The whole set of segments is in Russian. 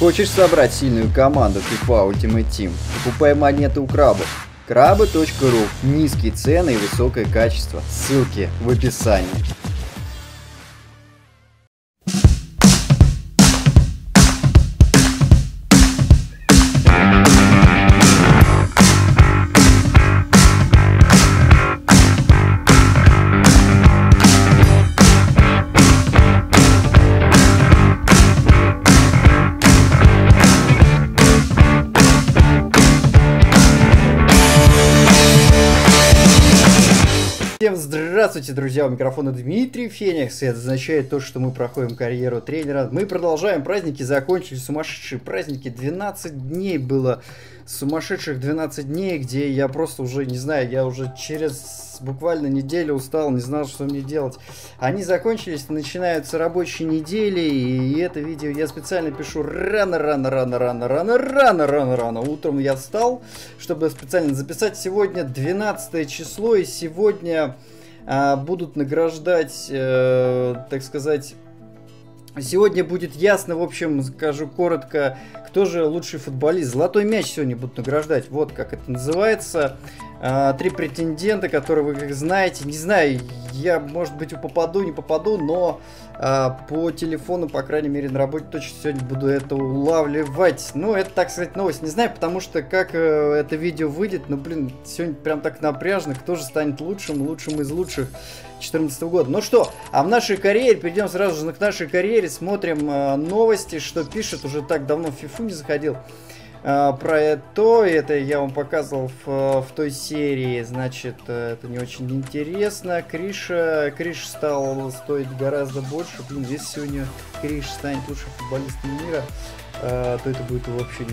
Хочешь собрать сильную команду FIFA Ultimate Team? Покупай монеты у крабов. Крабы.ру. Низкие цены и высокое качество. Ссылки в описании. Здравствуйте, друзья! У микрофона Дмитрий Феникс. И это означает то, что мы проходим карьеру тренера. Мы продолжаем праздники, закончили сумасшедшие праздники. 12 дней было сумасшедших 12 дней, где я просто уже, не знаю, я уже через буквально неделю устал, не знал, что мне делать. Они закончились, начинаются рабочие недели, и это видео я специально пишу рано, рано, рано, рано, рано, рано, рано, рано. Утром я встал, чтобы специально записать. Сегодня 12 число, и сегодня будут награждать, э, так сказать, Сегодня будет ясно, в общем, скажу коротко, кто же лучший футболист. Золотой мяч сегодня будут награждать, вот как это называется. А, три претендента, которые вы как знаете. Не знаю, я, может быть, попаду, не попаду, но а, по телефону, по крайней мере, на работе точно сегодня буду это улавливать. Ну, это, так сказать, новость. Не знаю, потому что как э, это видео выйдет, ну, блин, сегодня прям так напряжно. Кто же станет лучшим, лучшим из лучших 2014 года. Ну что, а в нашей карьере, перейдем сразу же к нашей карьере, смотрим э, новости, что пишет, уже так давно в FIFA не заходил. Uh, про это, это я вам показывал в, в той серии, значит, э, это не очень интересно. Криша, Криш стал стоить гораздо больше. Блин, если сегодня Криш станет лучшим футболистом мира, uh, то это будет вообще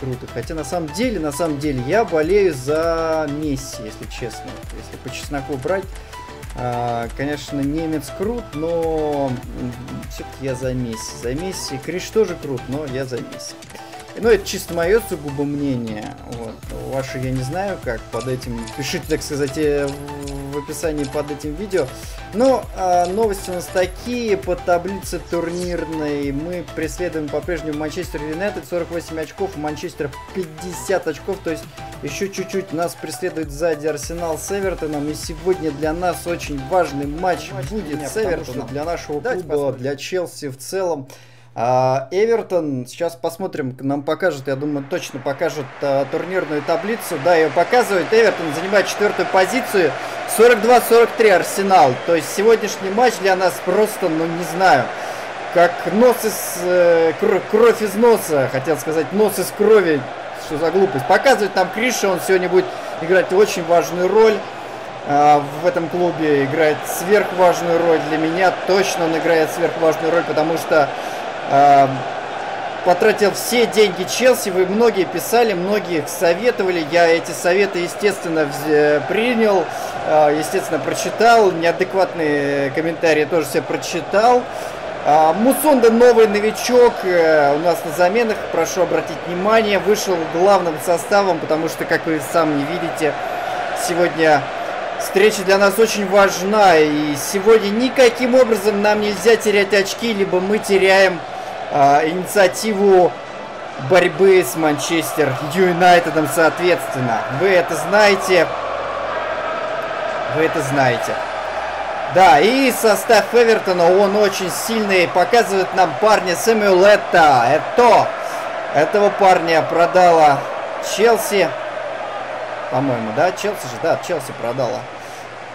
круто. Хотя на самом деле, на самом деле, я болею за Месси, если честно. Если по чесноку брать, uh, конечно, немец крут, но все-таки я за Месси. За Месси. Криш тоже крут, но я за Месси. Ну, это чисто мое сугубо мнение. Вот. Ваше я не знаю, как под этим. Пишите, так сказать, э, в описании под этим видео. Но а, новости у нас такие. По таблице турнирной мы преследуем по-прежнему Манчестер Юнайтед 48 очков, у Манчестера 50 очков. То есть еще чуть-чуть нас преследует сзади Арсенал с Эвертоном. И сегодня для нас очень важный матч будет с Эвертоном. Для нашего клуба, для Челси в целом. А, Эвертон, сейчас посмотрим, нам покажет, я думаю, точно покажет а, турнирную таблицу. Да, ее показывает. Эвертон занимает четвертую позицию. 42-43 Арсенал. То есть сегодняшний матч для нас просто, ну не знаю, как нос из... Э, кровь из носа, хотел сказать, нос из крови. Что за глупость. Показывает нам Криша, он сегодня будет играть очень важную роль а, в этом клубе играет сверхважную роль для меня. Точно он играет сверхважную роль, потому что потратил все деньги Челси. Вы многие писали, многие советовали. Я эти советы, естественно, принял, а, естественно, прочитал. Неадекватные комментарии тоже все прочитал. А, Мусонда новый новичок э, у нас на заменах, прошу обратить внимание, вышел главным составом, потому что, как вы сами видите, сегодня Встреча для нас очень важна, и сегодня никаким образом нам нельзя терять очки, либо мы теряем э, инициативу борьбы с Манчестер Юнайтедом, соответственно. Вы это знаете. Вы это знаете. Да, и состав Эвертона, он очень сильный. Показывает нам парня Сэмюэлета. Это этого парня продала Челси. По-моему, да? Челси же, да, Челси продала.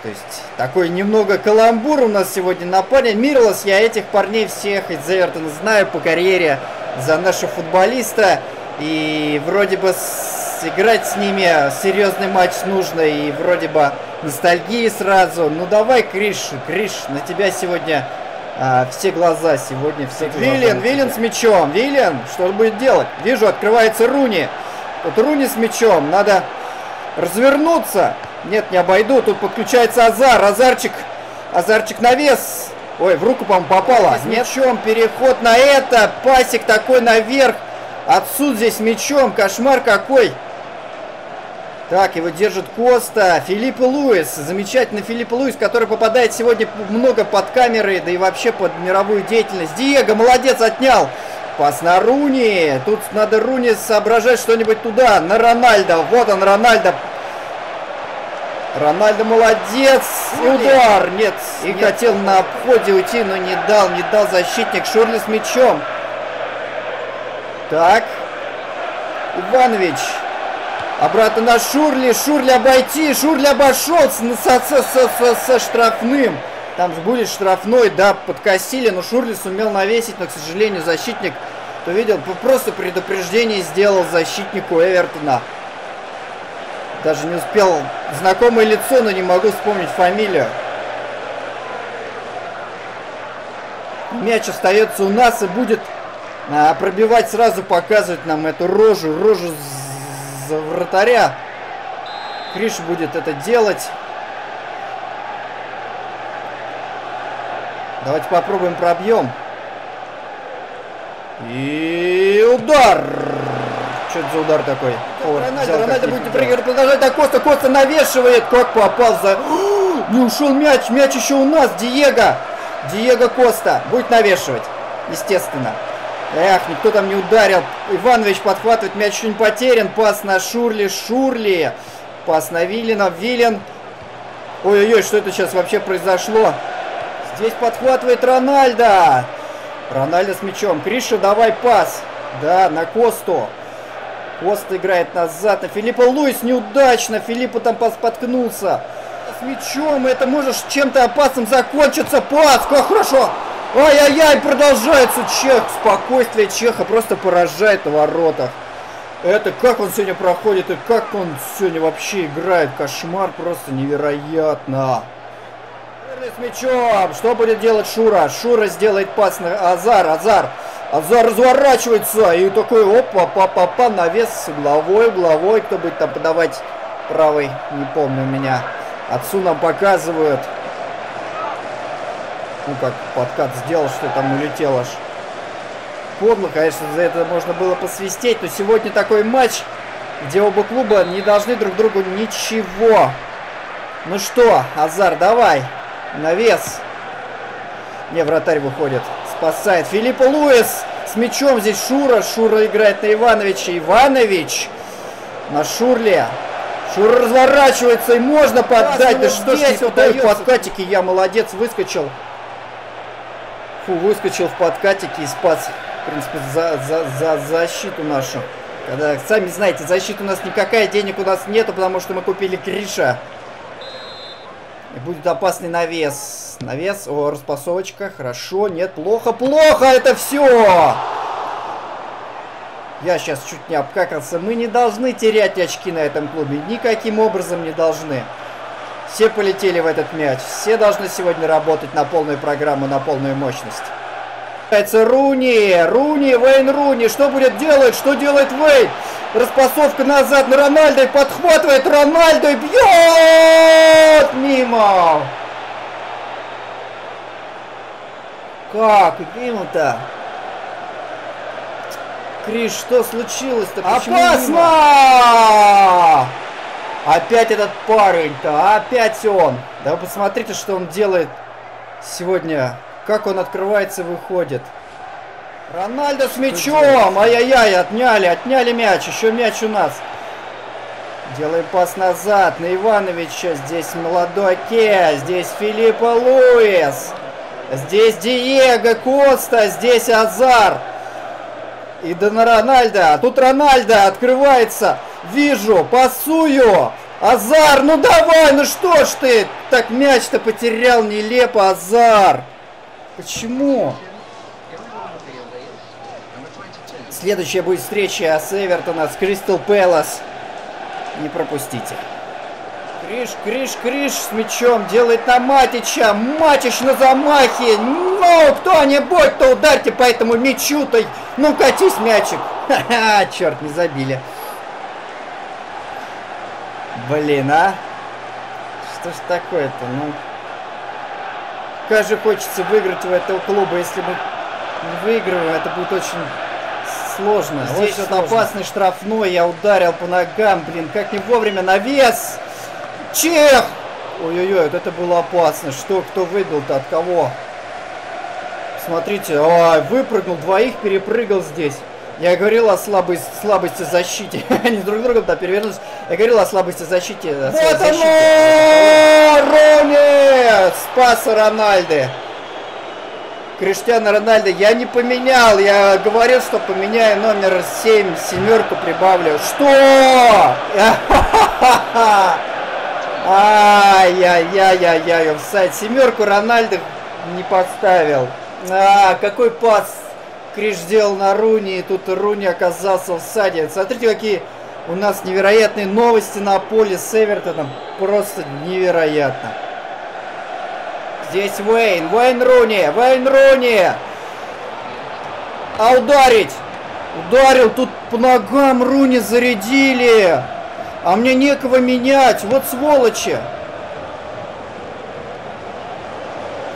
То есть такой немного каламбур у нас сегодня на парне. Мирлос, я этих парней всех из Эвертона знаю по карьере за нашего футболиста. И вроде бы сыграть с ними серьезный матч нужно. И вроде бы ностальгии сразу. Ну давай, Криш, Криш, на тебя сегодня а, все глаза сегодня. Все глаза. Виллиан, Виллиан с мячом. Виллиан, что он будет делать? Вижу, открывается Руни. Тут Руни с мячом. Надо развернуться. Нет, не обойду. Тут подключается Азар. Азарчик. Азарчик на вес. Ой, в руку, по-моему, попало. С мячом переход на это. Пасик такой наверх. Отсюда здесь мячом. Кошмар какой. Так, его держит Коста. Филипп Луис. Замечательный Филипп Луис, который попадает сегодня много под камеры, да и вообще под мировую деятельность. Диего, молодец, отнял. Пас на Руни. Тут надо Руни соображать что-нибудь туда. На Рональда. Вот он, Рональдо. Рональдо молодец. Удар. Нет. И Нет. хотел на обходе уйти, но не дал. Не дал защитник. Шурли с мячом. Так. Иванович. Обратно на Шурли. Шурли обойти. Шурли обошел со, со, со, со, со штрафным. Там же будет штрафной, да, подкосили, но Шурли сумел навесить, но, к сожалению, защитник, то видел, просто предупреждение сделал защитнику Эвертона. Даже не успел знакомое лицо, но не могу вспомнить фамилию. Мяч остается у нас и будет а, пробивать сразу, показывать нам эту рожу, рожу за вратаря. Криш будет это делать. Давайте попробуем пробьем. И удар! Что это за удар такой? О, Рональдо, Рональдо будет проигрывать, продолжать, а Коста, Коста навешивает. Как попал за... не ушел мяч, мяч еще у нас, Диего. Диего Коста будет навешивать, естественно. Эх, никто там не ударил. Иванович подхватывает, мяч еще не потерян. Пас на Шурли, Шурли. Пас на Виллина, Виллин. Ой-ой-ой, что это сейчас вообще произошло? Здесь подхватывает Рональдо. Рональдо с мячом. Криша, давай пас. Да, на Косту. Коста играет назад. На Филиппа Луис неудачно. Филиппа там споткнулся. С мячом. Это может чем-то опасным закончиться. Пас. Как хорошо. Ай-яй-яй, продолжается Чех. Спокойствие Чеха просто поражает на воротах. Это как он сегодня проходит и как он сегодня вообще играет. Кошмар просто невероятно с мячом. Что будет делать Шура? Шура сделает пас на Азар. Азар. Азар разворачивается. И такой опа, папа, папа, навес угловой, угловой. Кто будет там подавать правый? Не помню меня. Отцу нам показывают. Ну как подкат сделал, что там улетел аж. Подло, конечно, за это можно было посвистеть. Но сегодня такой матч, где оба клуба не должны друг другу ничего. Ну что, Азар, давай. Навес. Не, вратарь выходит. Спасает. Филиппа Луис с мячом. Здесь Шура. Шура играет на Ивановича. Иванович на Шурле. Шура разворачивается и можно поддать. Да что ж не подают в подкатике. Я молодец, выскочил. Фу, выскочил в подкатике и спас, в принципе, за, за, за защиту нашу. Когда, сами знаете, защита у нас никакая, денег у нас нету, потому что мы купили Криша. И будет опасный навес. Навес. О, распасовочка. Хорошо. Нет, плохо. Плохо это все! Я сейчас чуть не обкакался. Мы не должны терять очки на этом клубе. Никаким образом не должны. Все полетели в этот мяч. Все должны сегодня работать на полную программу, на полную мощность. Руни! Руни! Вейн Руни! Что будет делать? Что делает Вейн? Распасовка назад на Рональдо и подхватывает Рональдо и бьет мимо. Как? Мимо-то? Криш, что случилось-то? Опасно! Опять этот парень-то, опять он. Да вы посмотрите, что он делает сегодня. Как он открывается и выходит. Рональдо с мячом! Ай-яй-яй, отняли, отняли мяч. Еще мяч у нас. Делаем пас назад на Ивановича. Здесь молодой Ке. Здесь Филиппа Луис. Здесь Диего Коста. Здесь Азар. И да на Рональдо. Тут Рональдо открывается. Вижу, пасую. Азар, ну давай, ну что ж ты? Так мяч-то потерял нелепо, Азар. Почему? Следующая будет встреча с Эвертона, с Кристал Пэлас. Не пропустите. Криш, Криш, Криш с мячом делает на Матича. Матич на замахе. Ну, кто-нибудь-то ударьте по этому мячу-то. Ну, катись, мячик. Ха-ха, черт, не забили. Блин, а? Что ж такое-то, ну... Как же хочется выиграть у этого клуба, если мы не выигрываем, это будет очень сложно. Здесь вот сложно. опасный штрафной. Я ударил по ногам. Блин, как не вовремя. Навес! Чех! Ой-ой-ой, вот это было опасно. Что, кто выбил-то? От кого? смотрите, ой, выпрыгнул, двоих перепрыгал здесь. Я говорил о слабой, слабости защиты. Они друг друга да, перевернулись. Я говорил о слабости защиты. О вот оно! Рони! Спас Рональды. Криштиану Рональдо я не поменял. Я говорил, что поменяю номер 7, семерку прибавлю. Что? Ай-яй-яй-яй-яй, офсайд. Семерку Рональдо не подставил. А, какой пас Криш сделал на Руни, и тут Руни оказался в саде. Смотрите, какие у нас невероятные новости на поле с Эвертоном. Просто невероятно. Здесь Уэйн, Уэйн Руни, Уэйн Руни. А ударить? Ударил, тут по ногам Руни зарядили. А мне некого менять, вот сволочи.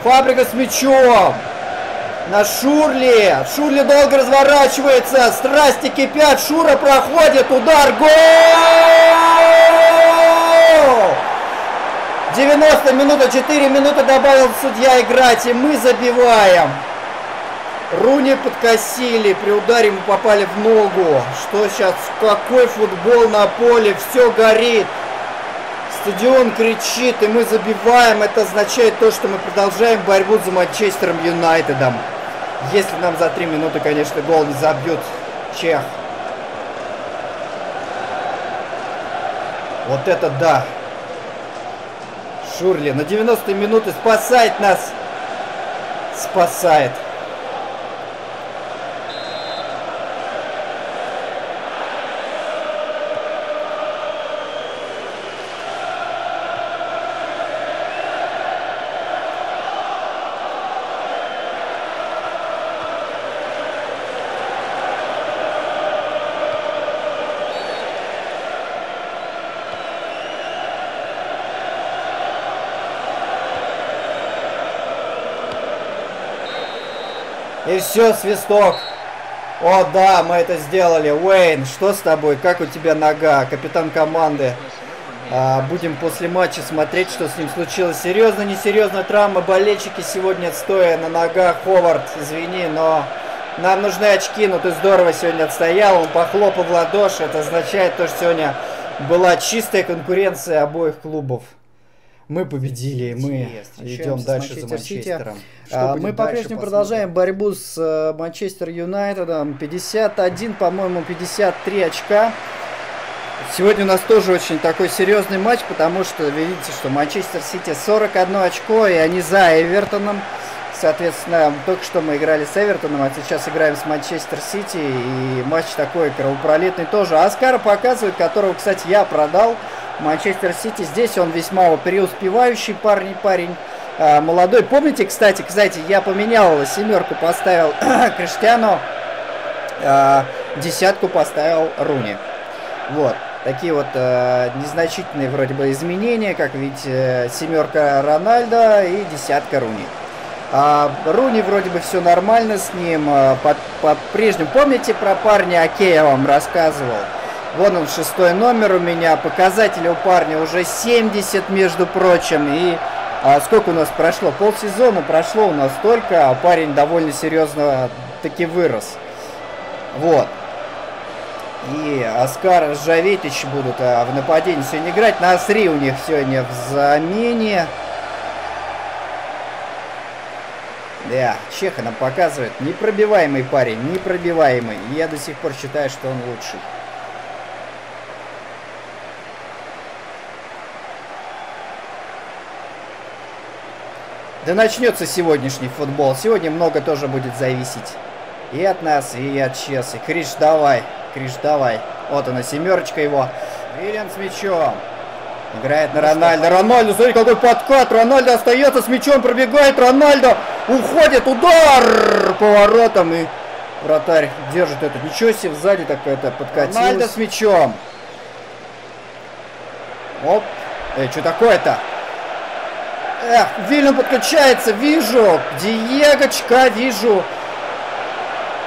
Фабрика с мячом. На Шурли. Шурли долго разворачивается. Страсти кипят. Шура проходит. Удар. Гол! 90 минут, 4 минуты добавил судья играть. И мы забиваем. Руни подкосили, при ударе мы попали в ногу. Что сейчас? Какой футбол на поле? Все горит. Стадион кричит, и мы забиваем. Это означает то, что мы продолжаем борьбу за Манчестером Юнайтедом. Если нам за 3 минуты, конечно, гол не забьют Чех. Вот это да. Шурли на 90 минуты спасает нас. Спасает. И все, свисток. О, да, мы это сделали. Уэйн, что с тобой? Как у тебя нога? Капитан команды. А, будем после матча смотреть, что с ним случилось. Серьезно, несерьезно травма. Болельщики сегодня стоя на ногах. Ховард, извини, но нам нужны очки. Но ну, ты здорово сегодня отстоял. Он похлопал в ладоши. Это означает то, что сегодня была чистая конкуренция обоих клубов. Мы победили, мы идем дальше за Манчестером. А, мы по-прежнему продолжаем борьбу с э, Манчестер Юнайтедом. 51, по-моему, 53 очка. Сегодня у нас тоже очень такой серьезный матч, потому что видите, что Манчестер Сити 41 очко, и они за Эвертоном. Соответственно, только что мы играли с Эвертоном, а сейчас играем с Манчестер Сити, и матч такой кровопролитный тоже. Аскара показывает, которого, кстати, я продал. Манчестер Сити. Здесь он весьма преуспевающий парень, парень э, молодой. Помните, кстати, кстати, я поменял семерку, поставил Криштиану, э, десятку поставил Руни. Вот. Такие вот э, незначительные вроде бы изменения, как ведь э, семерка Рональда и десятка Руни. А, Руни вроде бы все нормально с ним. По-прежнему, помните про парня Окей, я вам рассказывал? Вон он, шестой номер у меня. Показатели у парня уже 70, между прочим. И а, сколько у нас прошло? Полсезона прошло у нас только, а парень довольно серьезно таки вырос. Вот. И Оскар Жаветич будут а, в нападении сегодня играть. На Асри у них сегодня в замене. Да, Чеха нам показывает. Непробиваемый парень, непробиваемый. Я до сих пор считаю, что он лучший. Да начнется сегодняшний футбол. Сегодня много тоже будет зависеть. И от нас, и от Челси. Криш, давай. Криш, давай. Вот она, семерочка его. Виллиан с мячом. Играет на Рональдо. Рональдо, смотри, какой подкат. Рональдо остается с мячом, пробегает. Рональдо уходит. Удар поворотом. И вратарь держит это. Ничего себе, сзади так это подкатилось. Рональдо с мячом. Оп. Эй, что такое-то? Эх, Вильям подключается, вижу. Диегочка, вижу.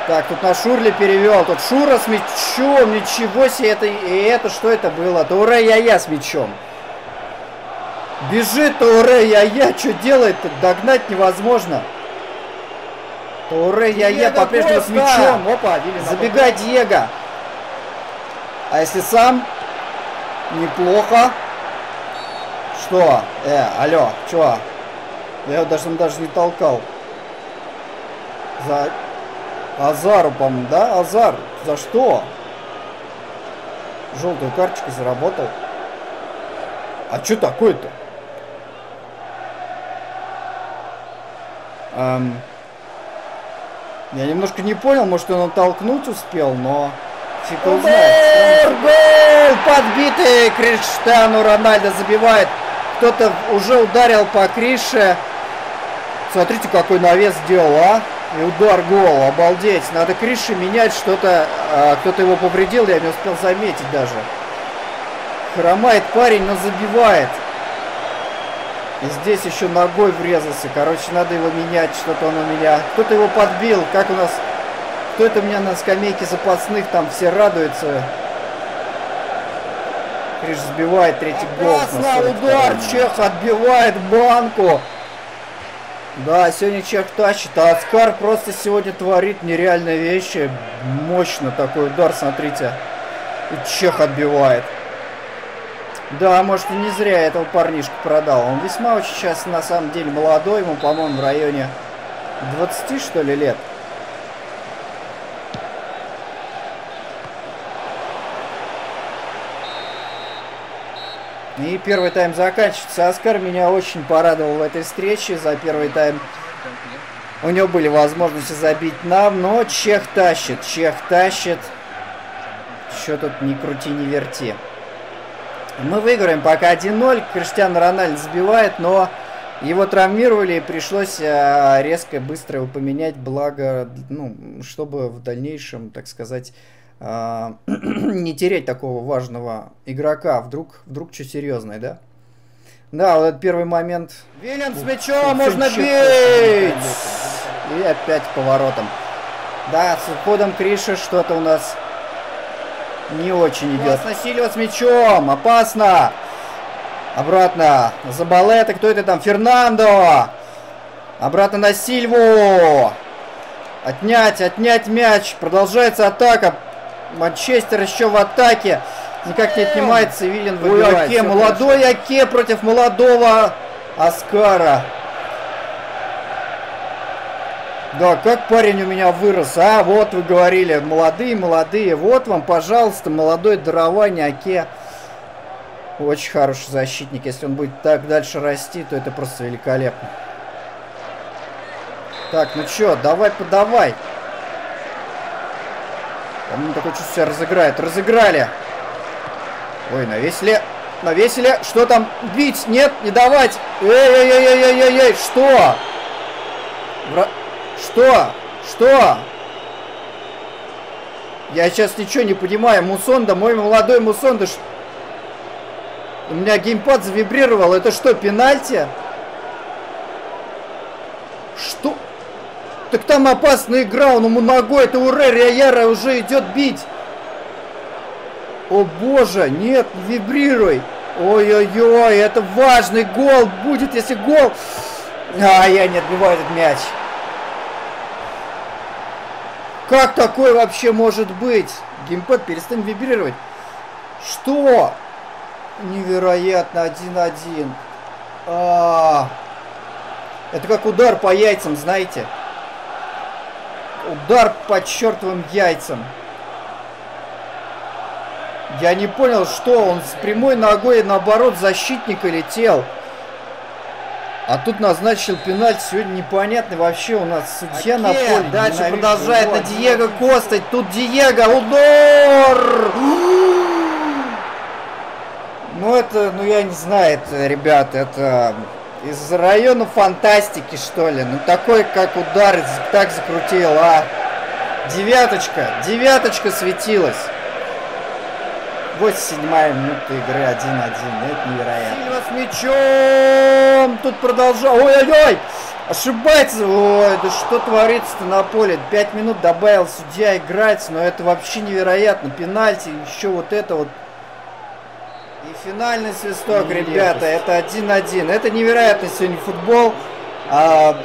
Так, тут на Шурли перевел. Тут Шура с мячом. Ничего себе, это, и это что это было? Да ура, я-я с мячом. Бежит, ура, я-я. Что делает-то? Догнать невозможно. Туре, я, я по-прежнему с мячом. Опа, забегай, Диего. А если сам? Неплохо. Что? Э, алло, чё? Я его даже, даже не толкал. За Азару, по-моему, да? Азар. За что? Желтую карточку заработал. А что такое-то? Эм, я немножко не понял, может он толкнуть успел, но фиг его знает. Гол! Подбитый Криштиану Рональдо забивает. Кто-то уже ударил по Крише. Смотрите, какой навес сделал, а? И удар гол, обалдеть. Надо Криши менять что-то. А, кто-то его повредил, я не успел заметить даже. Хромает парень, но забивает. И здесь еще ногой врезался. Короче, надо его менять. Что-то он у меня... Кто-то его подбил. Как у нас... Кто это у меня на скамейке запасных? Там все радуются. Криш сбивает третий гол. Опасно, удар. Чех отбивает банку. Да, сегодня Чех тащит. А Аскар просто сегодня творит нереальные вещи. Мощно такой удар, смотрите. И Чех отбивает. Да, может и не зря этого парнишку продал. Он весьма очень сейчас на самом деле молодой, ему, по-моему, в районе 20 что ли лет. И первый тайм заканчивается. Оскар меня очень порадовал в этой встрече за первый тайм. У него были возможности забить нам, но Чех тащит. Чех тащит. Что тут ни крути, ни верти. Мы выиграем пока 1-0. Криштиану Рональд сбивает, но его травмировали и пришлось э, резко, быстро его поменять, благо, ну, чтобы в дальнейшем, так сказать, не терять такого важного игрока. Вдруг, вдруг что серьезное, да? Да, вот этот первый момент. Вильям с мячом, можно бить! И опять поворотом. Да, с уходом Криша что-то у нас не очень идет. Опасно Сильва с мячом. Опасно. Обратно. Забалета. Кто это там? Фернандо. Обратно на Сильву. Отнять, отнять мяч. Продолжается атака. Манчестер еще в атаке. Никак не отнимается. Виллин выбивает. Ой, Аке, молодой хорошо. Аке против молодого Аскара. Да, как парень у меня вырос, а? Вот вы говорили, молодые, молодые. Вот вам, пожалуйста, молодой дарование Аке. Очень хороший защитник. Если он будет так дальше расти, то это просто великолепно. Так, ну чё, давай подавай. По-моему, такое чувство себя разыграет. Разыграли. Ой, навесили. Навесили. Что там? Бить? Нет, не давать. Эй-эй-эй-эй-эй-эй, что? Вра... Что? Что? Я сейчас ничего не понимаю. Мусонда, мой молодой Мусонда. Ш... У меня геймпад завибрировал. Это что, пенальти? Что? Так там опасная игра. Он ему ногой. Это Уре Рияра уже идет бить. О боже, нет, не вибрируй. Ой-ой-ой, это важный гол будет, если гол... А, я не отбиваю этот мяч. Как такое вообще может быть? Геймпад перестань вибрировать. Что? Невероятно, 1-1. А -а -а. Это как удар по яйцам, знаете? Удар по чертовым яйцам. Я не понял, что он с прямой ногой наоборот защитника летел. А тут назначил пенальти. Сегодня непонятно вообще у нас судья Оке, на поле. Дальше продолжает на Диего Костать. Тут Диего. Удар! Ну это, ну я не знаю, это, ребят, это из района фантастики, что ли. Ну такой, как удар, так закрутил, а. Девяточка, девяточка светилась. 87 минута игры 1-1. Это невероятно. Сильва с мячом. Тут продолжал. Ой-ой-ой. Ошибается. Ой, да что творится-то на поле? 5 минут добавил судья играть. Но это вообще невероятно. Пенальти. Еще вот это вот. И финальный свисток, ребята. Это 1-1. Это невероятно сегодня футбол. А,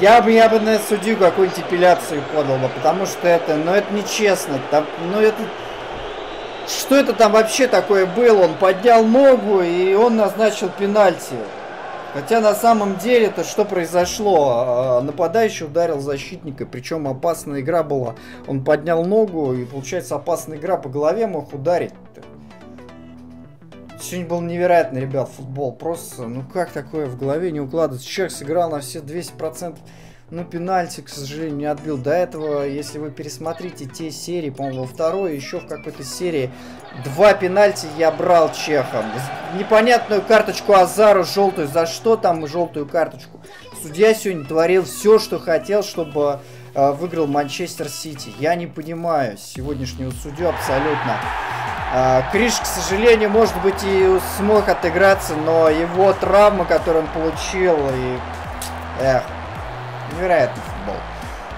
Я бы, я бы на судью какую-нибудь эпиляцию подал бы, потому что это, ну это нечестно. Там, ну это... Что это там вообще такое было? Он поднял ногу и он назначил пенальти. Хотя на самом деле то что произошло? А, нападающий ударил защитника, причем опасная игра была. Он поднял ногу и получается опасная игра по голове мог ударить. Сегодня был невероятный, ребят, футбол. Просто, ну как такое в голове не укладывается? Человек сыграл на все 200%. Ну, пенальти, к сожалению, не отбил. До этого, если вы пересмотрите те серии, по-моему, во второй, еще в какой-то серии, два пенальти я брал чехом. Непонятную карточку Азару желтую. За что там желтую карточку? Судья сегодня творил все, что хотел, чтобы э, выиграл Манчестер Сити. Я не понимаю сегодняшнего судью абсолютно. Криш, к сожалению, может быть и смог отыграться, но его травма, которую он получил, и... Эх, невероятный футбол.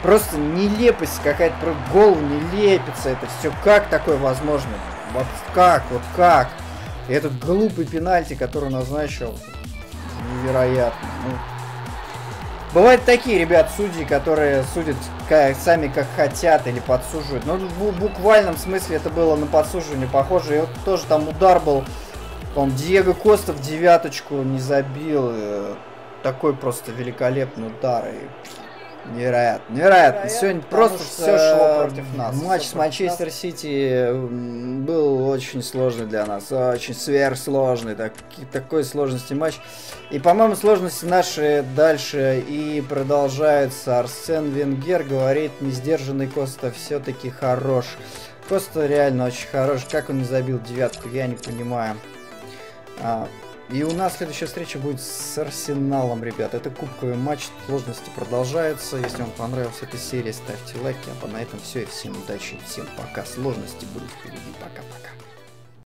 Просто нелепость какая-то, про голову не лепится это все. Как такое возможно? Вот как, вот как? И этот глупый пенальти, который назначил, невероятно. Ну, Бывают такие, ребят, судьи, которые судят как, сами как хотят или подсуживают. Но в буквальном смысле это было на подсуживание похоже. И вот тоже там удар был. Он Диего Коста в девяточку не забил. Э, такой просто великолепный удар. И невероятно. Невероятно. Сегодня просто все шло против нас. Матч с Манчестер Сити был очень сложный для нас. Очень сверхсложный. Так, такой сложности матч. И, по-моему, сложности наши дальше и продолжаются. Арсен Венгер говорит, несдержанный Коста все-таки хорош. Коста реально очень хорош. Как он не забил девятку, я не понимаю. И у нас следующая встреча будет с Арсеналом, ребят. Это кубковый матч, сложности продолжаются. Если вам понравилась эта серия, ставьте лайки. А на этом все. И всем удачи, всем пока. Сложности будут впереди. Пока-пока.